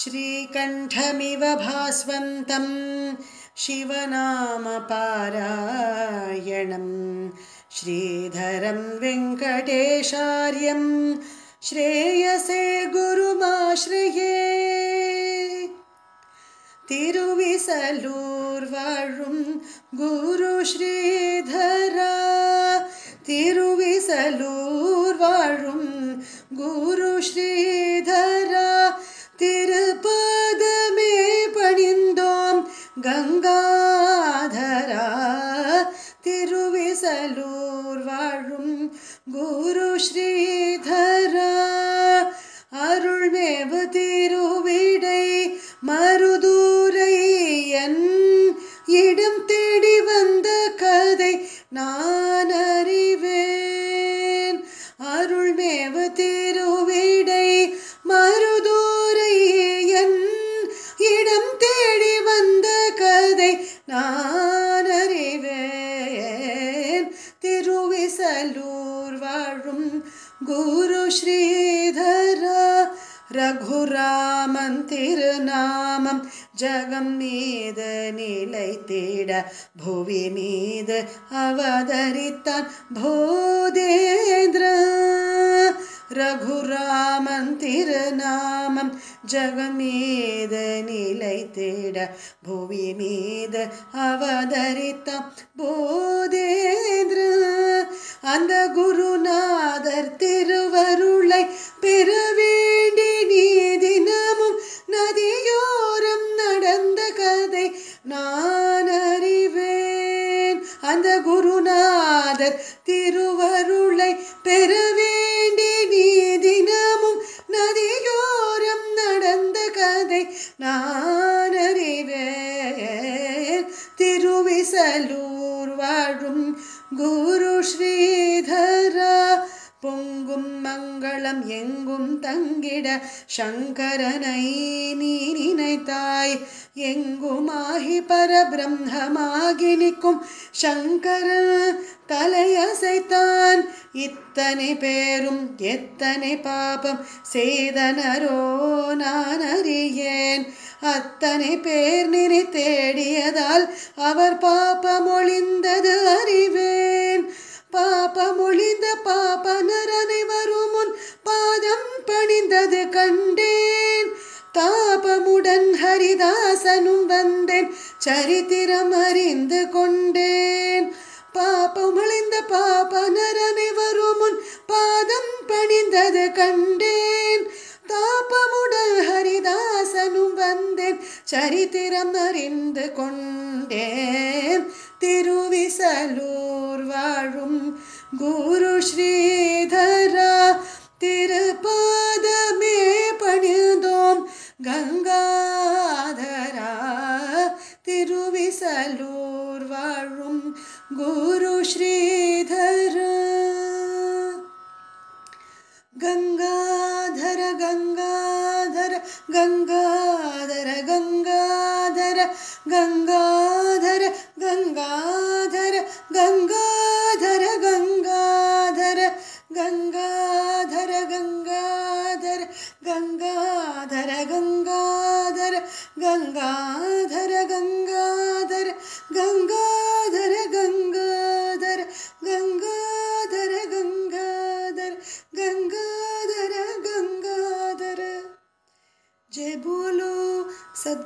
श्रीकण्ठमिव भास्वन्तं शिवनामपारायणं श्रीधरं वेङ्कटेशार्यं श्रेयसे गुरुमाश्रये तिरुविसलूर्वारुं गुरुश्रीधरा तिरुविसलूर्वारुं गुरुश्री கங்காதரா திருவிசலூர் வாழும் குரு ஸ்ரீதரா. அருள்மேவு திருவிடை மருதூரை என் இடம் தேடி வந்த கதை நான் அறிவேன். அருள்மேவு திரு திருவிசலூர் வாழும் குரு ஸ்ரீதரா ரகுராமன் திருநாமம் ஜகம் மீது நிலைத்திட புவி மீது அவதரித்தான் போதேந்திர ரகுராமன் திருநாமம் ஜகமீது நிலைத்திட புவி மீது அவதரித்தான் போதேந்திர அந்த குருநாதர் திருவருளை பெற வேண்டி நீ தினமும் நதியோரம் நடந்த கதை நான் அறிவேன் அந்த குருநாதர் திரு திருவிசலூர் வாழும் குரு ஸ்ரீதரா. பொங்கும் மங்களம் எங்கும் தங்கிட சங்கரனை நீ நினைத்தாய். எங்குமாகி பரபிரம்மமாகி நிற்கும் சங்கரன் தலையசைத்தான். இத்தனை பேரும் எத்தனை பாபம் செய்தனரோ நான் அறியேன். அத்தனை பேர் நினை தேடியதால் அவர் பாப்பமொழிந்தது அறிவேன். பாபமொழிந்த பாபனர் அனைவரும் முன் பாதம் பணிந்தது கண்டேன். தாபமுடன் ஹரிதாசனும் வந்தேன் சரித்திரம் அறிந்து கொண்டேன். பாபமொழிந்த பாபனர் அனைவரும் முன் பாதம் பணிந்தது கண்டேன். தாபமுடன் வந்தேன் சரித்திரம் அறிந்து கொண்டேன் திருவிசலூர் வாழும் குரு ஸ்ரீதரா திருப்பாதமே பணிந்தோம் கங்காதரா திருவிசலூர் வாழும் குரு ஸ்ரீதரா ಗಂಗಾಧರ ಗಂಗಾಧರ ಗಂಗಾಧರ ಗಂಗಾಧರ ಗಂಗಾಧರ ಗಂಗಾಧರ ಗಂಗಾಧರ ಗಂಗಾಧರ ಗಂಗಾಧರ ಗಂಗಾಧರ ಗಂಗಾಧರ ಗಂಗಾಧರ ಗಂಗಾಧರ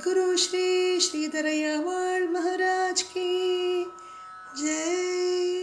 सदगुरु श्री श्रीधरयावाल महाराज की। जय।